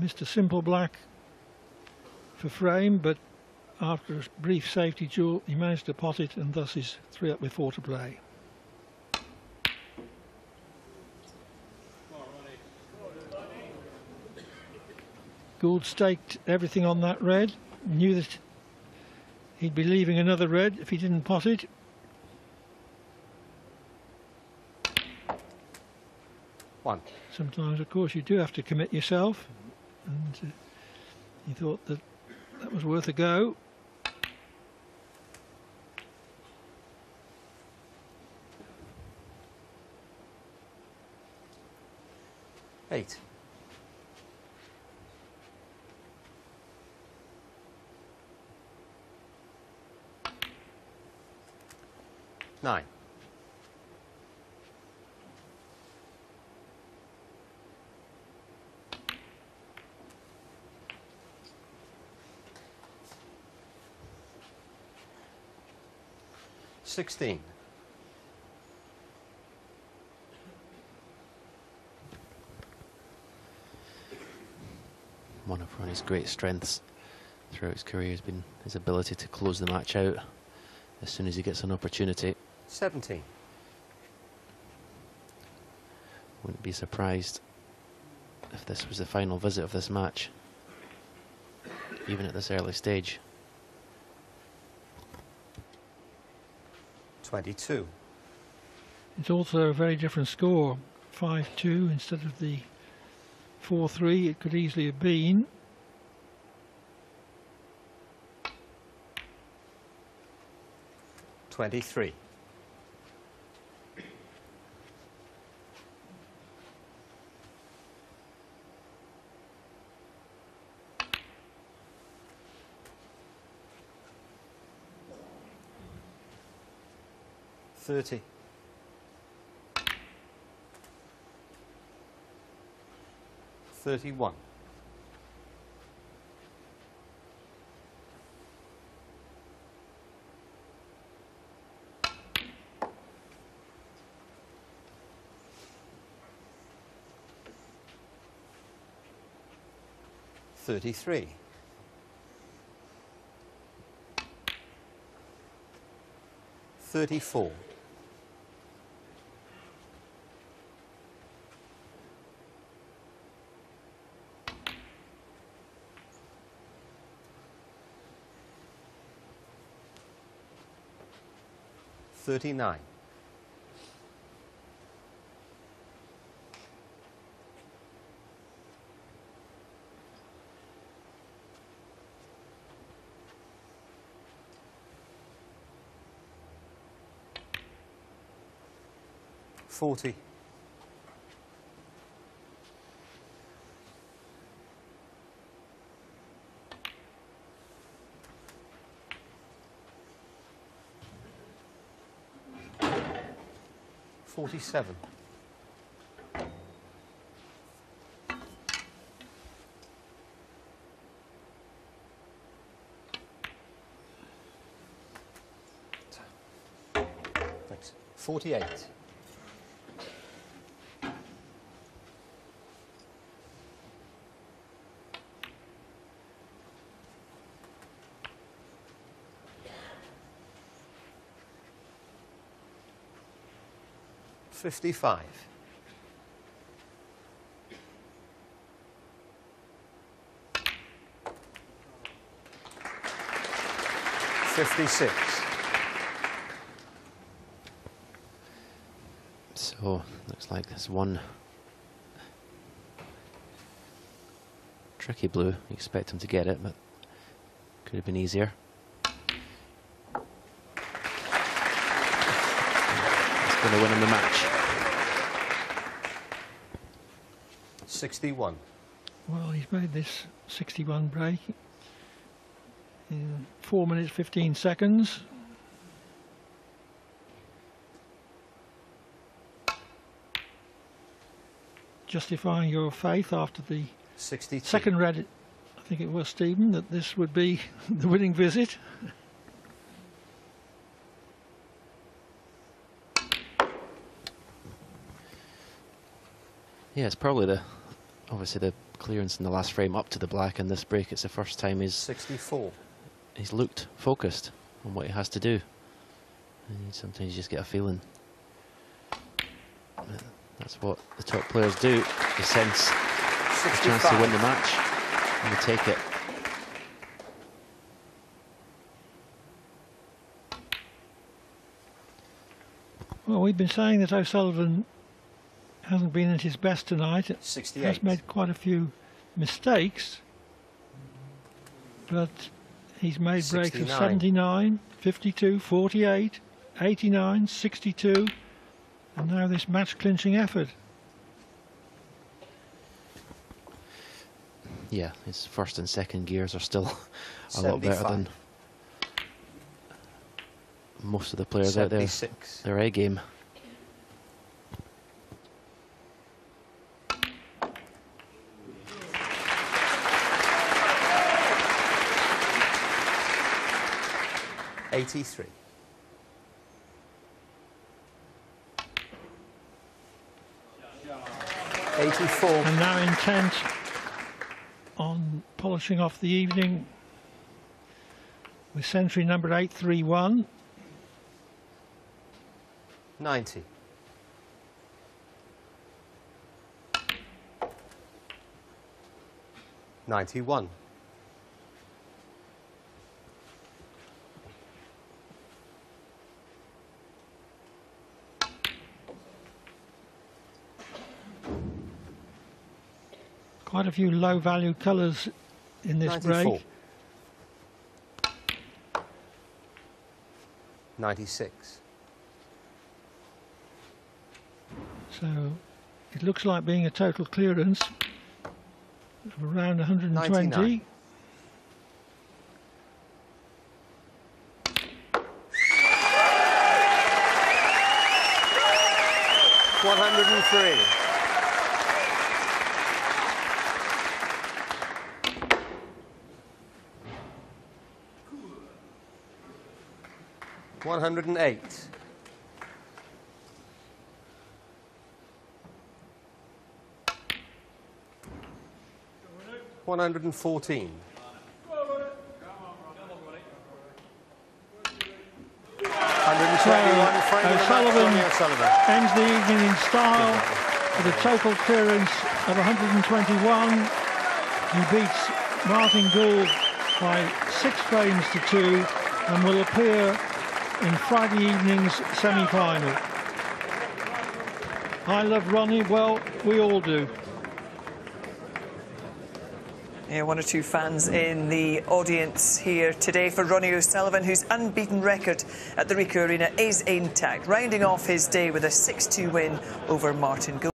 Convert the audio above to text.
Mr. Simple Black for frame, but after a brief safety duel, he managed to pot it and thus is three up with four to play. Gould staked everything on that red, knew that he'd be leaving another red if he didn't pot it. One. Sometimes, of course, you do have to commit yourself, and uh, he thought that that was worth a go. Eight. Nine. Sixteen. One of Ronnie's great strengths throughout his career has been his ability to close the match out as soon as he gets an opportunity. Seventeen. Wouldn't be surprised if this was the final visit of this match, even at this early stage. Twenty-two. It's also a very different score, 5-2 instead of the 4-3 it could easily have been. Twenty-three. Thirty. Thirty-one. Thirty-three. Thirty-four. Thirty-nine. Forty. Forty-seven. Thanks. Forty-eight. Fifty-five. Fifty-six. So, looks like there's one tricky blue. You expect him to get it, but could have been easier. Going to win him the match. Sixty-one. Well, he's made this 61 break in 4 minutes 15 seconds. Justifying your faith after the Sixty-two. second red, I think it was Stephen, that this would be the winning visit. Yeah, it's probably the obviously the clearance in the last frame up to the black in this break. It's the first time he's 64. he's looked focused on what he has to do. And sometimes you just get a feeling. That's what the top players do. They sense a chance to win the match and they take it. Well, we've been saying that O'Sullivan hasn't been at his best tonight. He 68. has made quite a few mistakes, but he's made breaks of 79, 52, 48, 89, 62, and now this match clinching effort. Yeah, his first and second gears are still a lot better than most of the players out there. 76. Their A game. Eighty-three. Eighty-four. And now intent on polishing off the evening with century number 831. Ninety. Ninety-one. Quite a few low value colours in this 94. break. 96. So it looks like being a total clearance of around 120. 99. One hundred and three. One hundred and eight. One hundred and fourteen. Uh, hundred and twenty-one. So, frame of the match, O'Sullivan- O'Sullivan. Ends the evening in style with a total clearance of 121. He beats Martin Gould by six frames to two and will appear in Friday evening's semi-final. I love Ronnie. Well, we all do. Yeah, one or two fans in the audience here today for Ronnie O'Sullivan, whose unbeaten record at the Ricoh Arena is intact, rounding off his day with a 6-2 win over Martin Gould.